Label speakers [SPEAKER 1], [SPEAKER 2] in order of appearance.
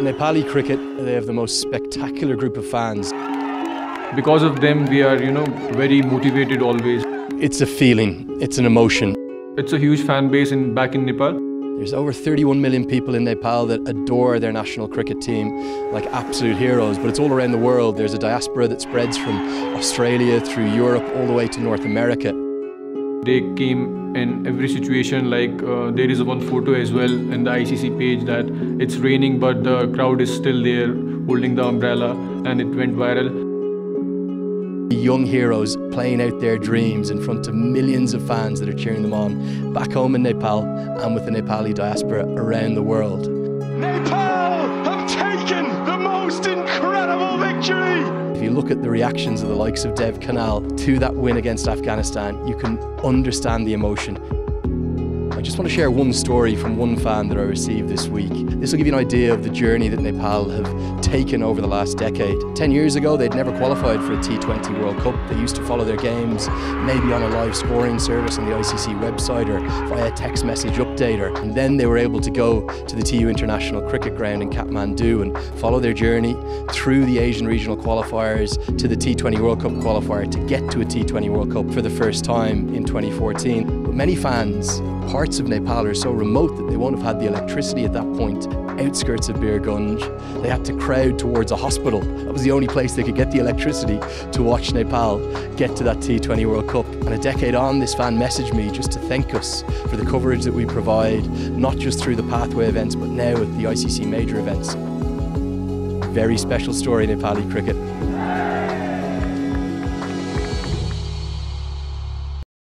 [SPEAKER 1] Nepali cricket, they have the most spectacular group of fans.
[SPEAKER 2] Because of them, we are, you know, very motivated always.
[SPEAKER 1] It's a feeling, it's an emotion.
[SPEAKER 2] It's a huge fan base in back in Nepal.
[SPEAKER 1] There's over 31 million people in Nepal that adore their national cricket team like absolute heroes, but it's all around the world. There's a diaspora that spreads from Australia through Europe all the way to North America.
[SPEAKER 2] They came in every situation like uh, there is one photo as well in the ICC page that it's raining but the crowd is still there holding the umbrella and it went viral.
[SPEAKER 1] Young heroes playing out their dreams in front of millions of fans that are cheering them on back home in Nepal and with the Nepali diaspora around the world.
[SPEAKER 3] Nepal
[SPEAKER 1] look at the reactions of the likes of Dev Khanal to that win against Afghanistan, you can understand the emotion. I just want to share one story from one fan that I received this week. This will give you an idea of the journey that Nepal have taken over the last decade. Ten years ago, they'd never qualified for a T20 World Cup. They used to follow their games maybe on a live scoring service on the ICC website or via text message updater. And then they were able to go to the TU International Cricket Ground in Kathmandu and follow their journey through the Asian regional qualifiers to the T20 World Cup qualifier to get to a T20 World Cup for the first time in 2014. But many fans, parts of Nepal are so remote that they won't have had the electricity at that point. Outskirts of Birgunj, they had to crowd towards a hospital. That was the only place they could get the electricity to watch Nepal get to that T20 World Cup. And a decade on, this fan messaged me just to thank us for the coverage that we provide, not just through the pathway events, but now at the ICC major events. Very special story Nepali cricket.